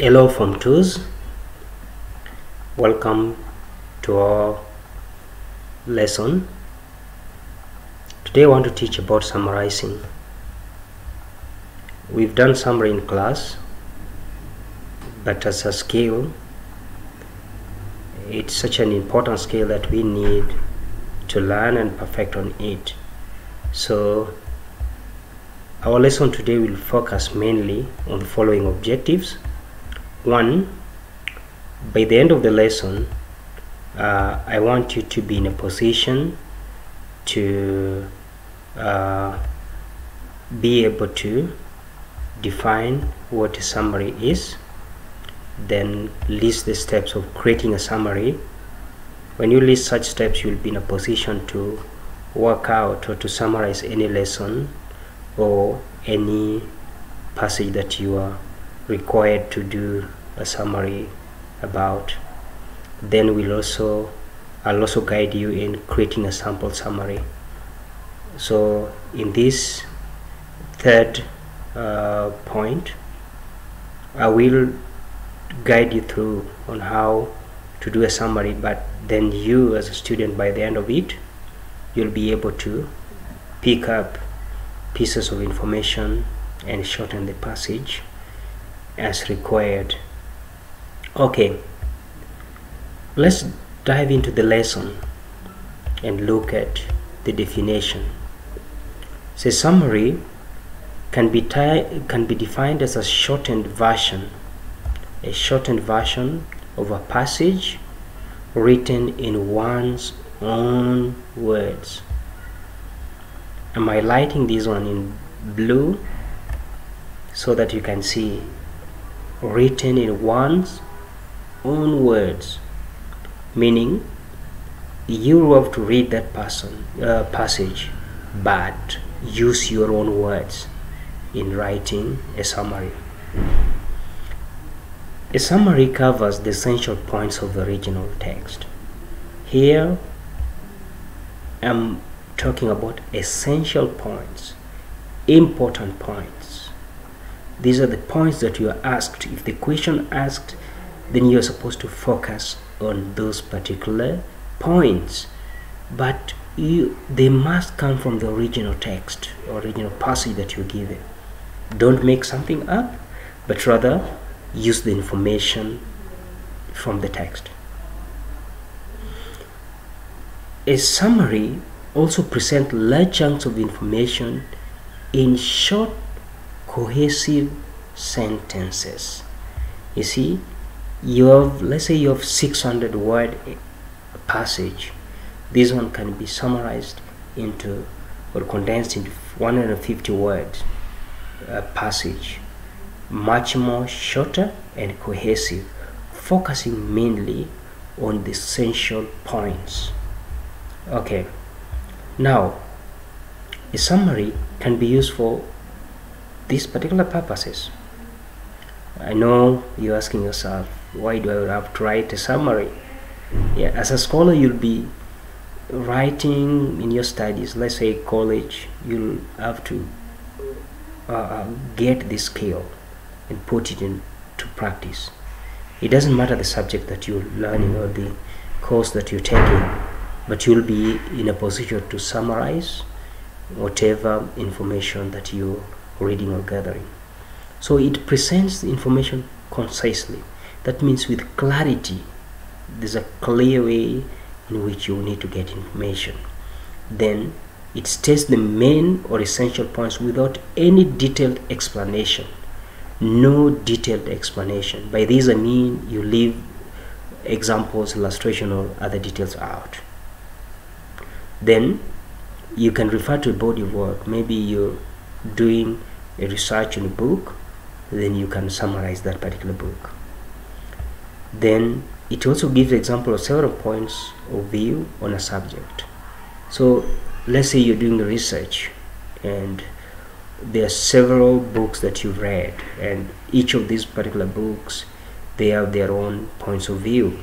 Hello Form 2s, welcome to our lesson. Today I want to teach about summarizing. We've done summary in class, but as a skill, it's such an important skill that we need to learn and perfect on it. So our lesson today will focus mainly on the following objectives one by the end of the lesson uh, I want you to be in a position to uh, be able to define what a summary is then list the steps of creating a summary. When you list such steps you'll be in a position to work out or to summarize any lesson or any passage that you are required to do a summary about. Then we'll also I'll also guide you in creating a sample summary. So in this third uh, point I will guide you through on how to do a summary but then you as a student by the end of it you'll be able to pick up pieces of information and shorten the passage as required. Okay let's dive into the lesson and look at the definition. So summary can be can be defined as a shortened version a shortened version of a passage written in one's own words. Am I lighting this one in blue so that you can see written in one's own words meaning you have to read that person uh, passage but use your own words in writing a summary. A summary covers the essential points of the original text. Here I'm talking about essential points important points these are the points that you are asked. If the question asked then you are supposed to focus on those particular points. But you they must come from the original text original passage that you're given don't make something up but rather use the information from the text. A summary also presents large chunks of information in short cohesive sentences. You see you have let's say you have 600 word passage. This one can be summarized into or condensed into 150 words uh, passage. Much more shorter and cohesive focusing mainly on the essential points. Okay. Now a summary can be used for these particular purposes. I know you're asking yourself, why do I have to write a summary? Yeah, as a scholar, you'll be writing in your studies, let's say college, you'll have to uh, uh, get this skill and put it into practice. It doesn't matter the subject that you're learning or the course that you're taking, but you'll be in a position to summarize whatever information that you reading or gathering. So it presents the information concisely. That means with clarity. There's a clear way in which you need to get information. Then it states the main or essential points without any detailed explanation. No detailed explanation. By this I mean you leave examples, illustration or other details out. Then you can refer to a body of work. Maybe you're doing a research in a book then you can summarize that particular book. Then it also gives example of several points of view on a subject. So let's say you're doing research and there are several books that you've read and each of these particular books they have their own points of view.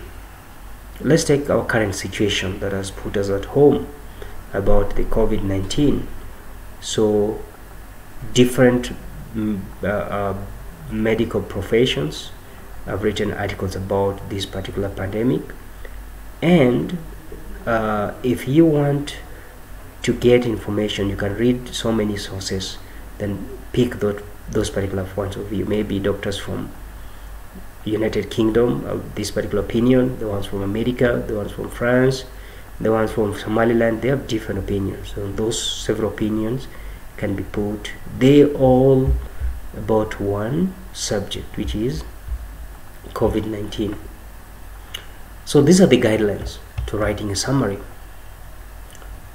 Let's take our current situation that has put us at home about the COVID-19 so different mm, uh, uh, medical professions I've written articles about this particular pandemic. And uh, if you want to get information you can read so many sources then pick those, those particular points of view. Maybe doctors from United Kingdom of this particular opinion the ones from America the ones from France the ones from Somaliland they have different opinions. So those several opinions can be put. They all about one subject which is COVID-19 so these are the guidelines to writing a summary.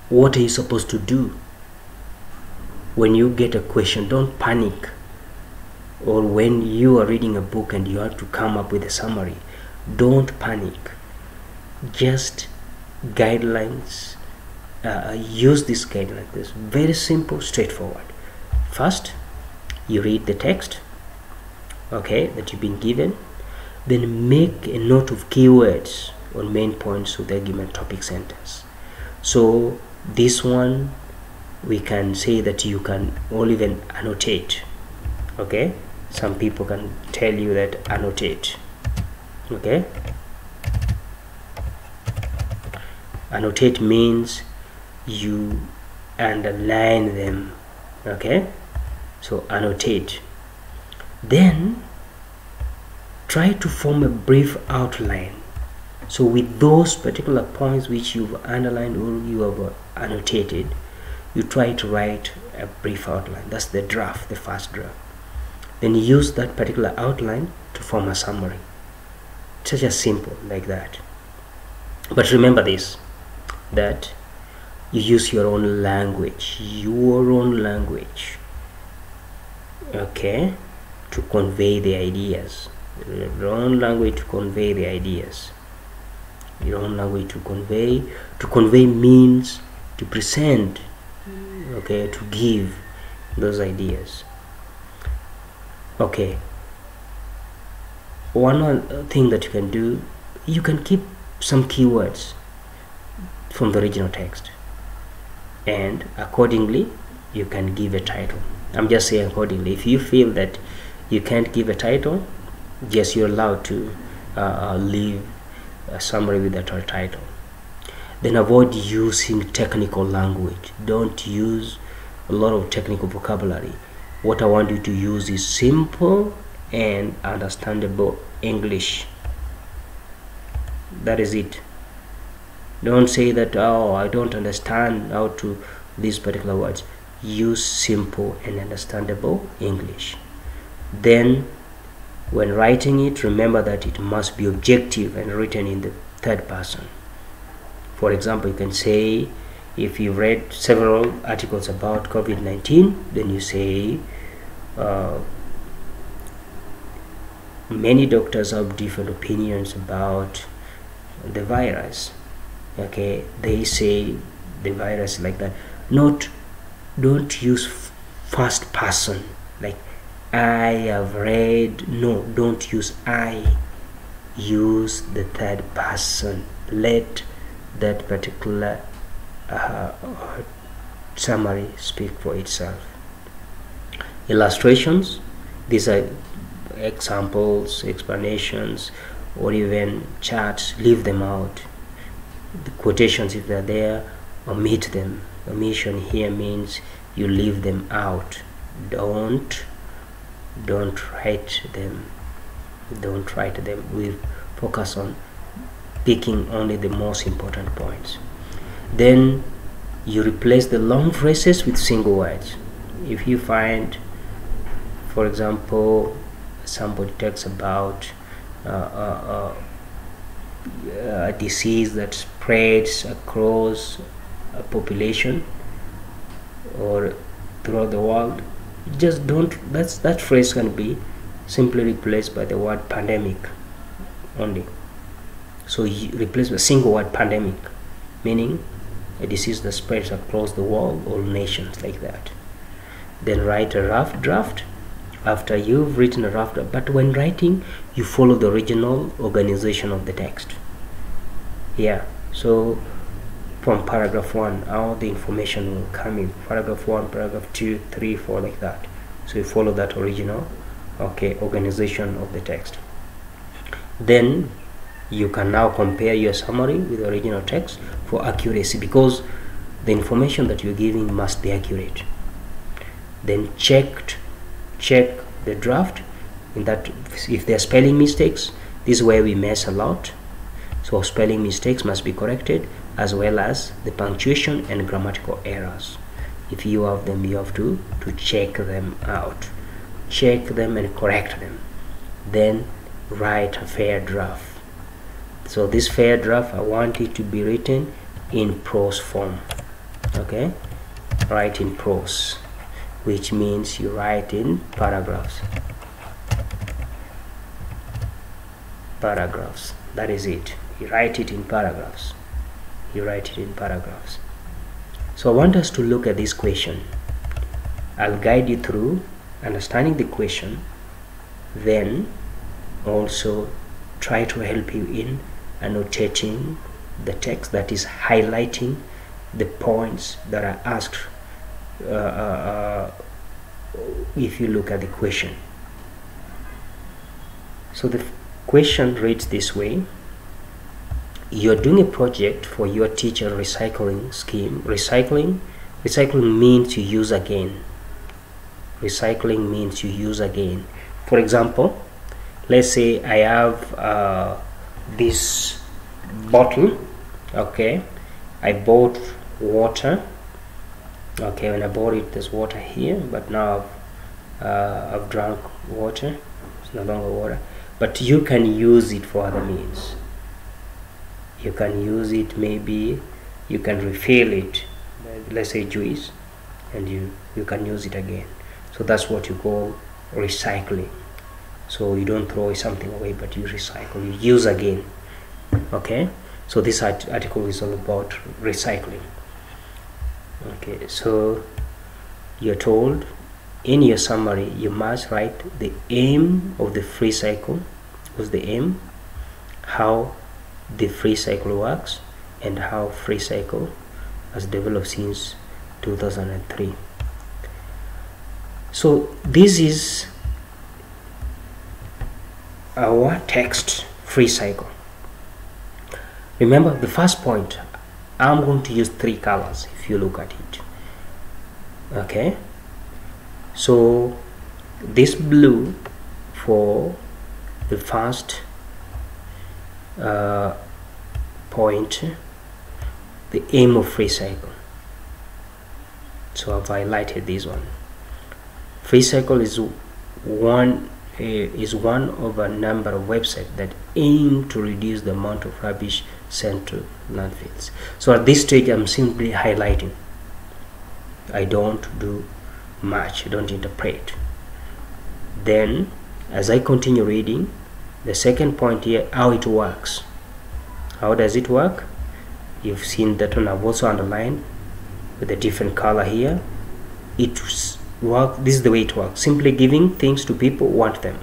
What are you supposed to do when you get a question? Don't panic. Or when you are reading a book and you have to come up with a summary don't panic. Just guidelines uh, use this guide like this. Very simple straightforward. First you read the text okay that you've been given. Then make a note of keywords or main points of the argument topic sentence. So this one we can say that you can all even annotate okay? Some people can tell you that annotate okay? Annotate means you underline them okay? So annotate. Then try to form a brief outline. So with those particular points which you've underlined or you have annotated you try to write a brief outline. That's the draft the first draft. Then use that particular outline to form a summary. Such as simple like that. But remember this that you use your own language your own language okay to convey the ideas. Your own language to convey the ideas. Your own language to convey to convey means to present okay to give those ideas. Okay. One thing that you can do you can keep some keywords from the original text and accordingly you can give a title. I'm just saying accordingly. If you feel that you can't give a title yes you're allowed to uh, leave a summary without a title. Then avoid using technical language. Don't use a lot of technical vocabulary. What i want you to use is simple and understandable english. That is it don't say that oh i don't understand how to these particular words. Use simple and understandable english. Then when writing it remember that it must be objective and written in the third person. For example you can say if you read several articles about covid-19 then you say uh, many doctors have different opinions about the virus okay they say the virus like that. Not don't use first person. Like i have read no don't use i use the third person. Let that particular uh, summary speak for itself. Illustrations these are examples explanations or even charts leave them out the quotations if they're there omit them. Omission here means you leave them out. Don't don't write them. Don't write them. We focus on picking only the most important points. Then you replace the long phrases with single words. If you find for example somebody talks about uh, uh, uh, Uh, a disease that spreads across a population or throughout the world. Just don't that's that phrase can be simply replaced by the word pandemic only. So you replace a single word pandemic meaning a disease that spreads across the world or nations like that. Then write a rough draft after you've written a draft but when writing you follow the original organization of the text. Yeah so from paragraph 1 all the information will come in. Paragraph 1 paragraph 2 3 4 like that. So you follow that original okay organization of the text. Then you can now compare your summary with the original text for accuracy because the information that you're giving must be accurate. Then checked check the draft in that if there are spelling mistakes this is where we mess a lot. So spelling mistakes must be corrected as well as the punctuation and grammatical errors. If you have them you have to to check them out. Check them and correct them. Then write a fair draft. So this fair draft I want it to be written in prose form. Okay? Write in prose which means you write in paragraphs. Paragraphs that is it. You write it in paragraphs. You write it in paragraphs. So I want us to look at this question. I'll guide you through understanding the question then also try to help you in annotating the text that is highlighting the points that are asked uh, uh, uh if you look at the question. So the question reads this way. You're doing a project for your teacher recycling scheme. Recycling? Recycling means you use again. Recycling means you use again. For example let's say I have uh, this bottle okay? I bought water okay when I bought it there's water here but now I've, uh, I've drunk water it's no longer water but you can use it for other means. You can use it maybe you can refill it let's say juice and you you can use it again. So that's what you call recycling. So you don't throw something away but you recycle you use again okay? So this article is all about recycling okay so you're told in your summary you must write the aim of the free cycle. Was the aim? How the free cycle works and how free cycle has developed since 2003 so this is our text free cycle. Remember the first point I'm going to use three colors if you look at it. Okay? So this blue for the first uh, point the aim of free cycle. So I've highlighted this one. Free cycle is one uh, is one of a number of websites that aim to reduce the amount of rubbish sent to landfills so at this stage I'm simply highlighting. I don't do much I don't interpret. Then as I continue reading the second point here how it works. How does it work? You've seen that one. I've also underlined with a different color here. It work this is the way it works. Simply giving things to people who want them.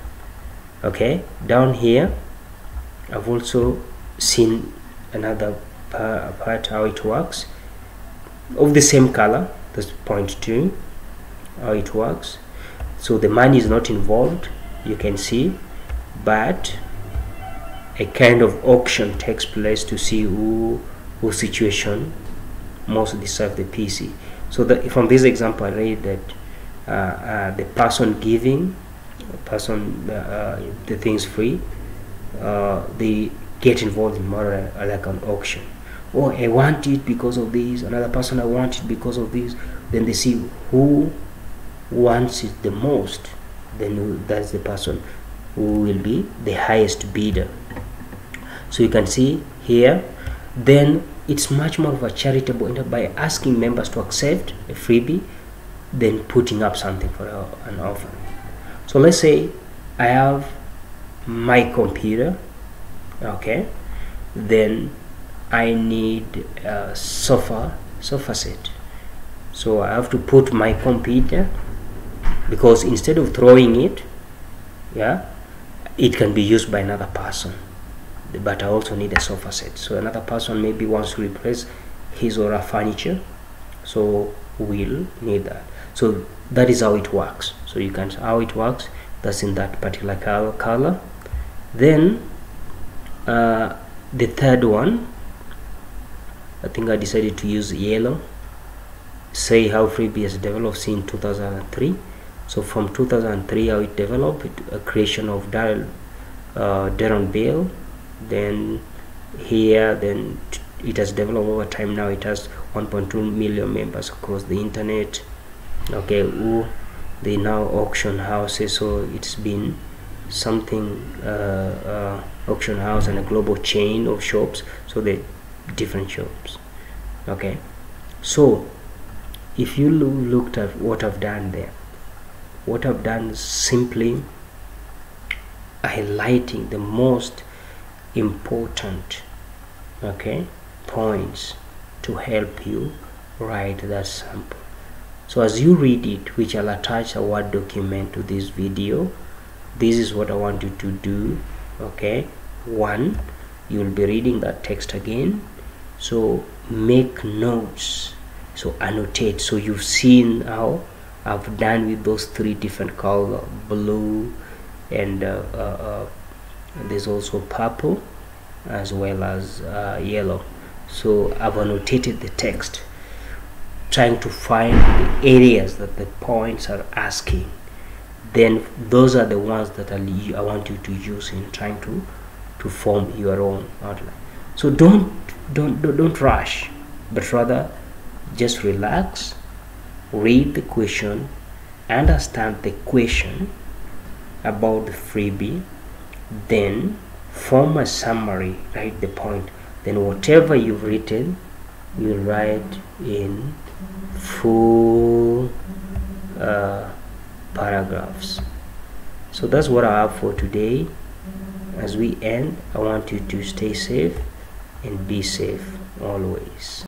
Okay? Down here I've also seen another part how it works. Of the same color that's point two how it works. So the money is not involved you can see but a kind of auction takes place to see who whose situation most deserve the PC so that from this example I read that uh, uh, the person giving person uh, uh, the things free uh, they get involved in more like an auction. Oh I want it because of this. Another person I want it because of this. Then they see who wants it the most then that's the person who will be the highest bidder. So you can see here then it's much more of a charitable by asking members to accept a freebie than putting up something for an offer. So let's say I have my computer okay. Then I need a sofa sofa set. So I have to put my computer because instead of throwing it yeah it can be used by another person. But I also need a sofa set. So another person maybe wants to replace his or her furniture. So we'll need that. So that is how it works. So you can how it works that's in that particular color. Then uh, the third one I think I decided to use yellow. Say how Freecycle developed in 2003 so from 2003 how it developed a creation of Darren, uh, Deron Beal then here then it has developed over time. Now it has 1.2 million members across the internet. Okay Ooh, they now auction houses so it's been something uh, uh, auction house and a global chain of shops so they different shops okay? So if you lo looked at what I've done there what I've done is simply highlighting the most important okay points to help you write that sample. So as you read it which I'll attach a word document to this video this is what I want you to do okay? One you will be reading that text again. So make notes. So annotate. So you've seen how I've done with those three different color blue and uh, uh, uh, there's also purple as well as uh, yellow. So I've annotated the text trying to find the areas that the points are asking then those are the ones that I want you to use in trying to to form your own outline. So don't don't don't rush but rather just relax read the question understand the question about the freebie then form a summary write the point. Then whatever you've written you write in full uh, paragraphs. So that's what I have for today. As we end I want you to stay safe and be safe always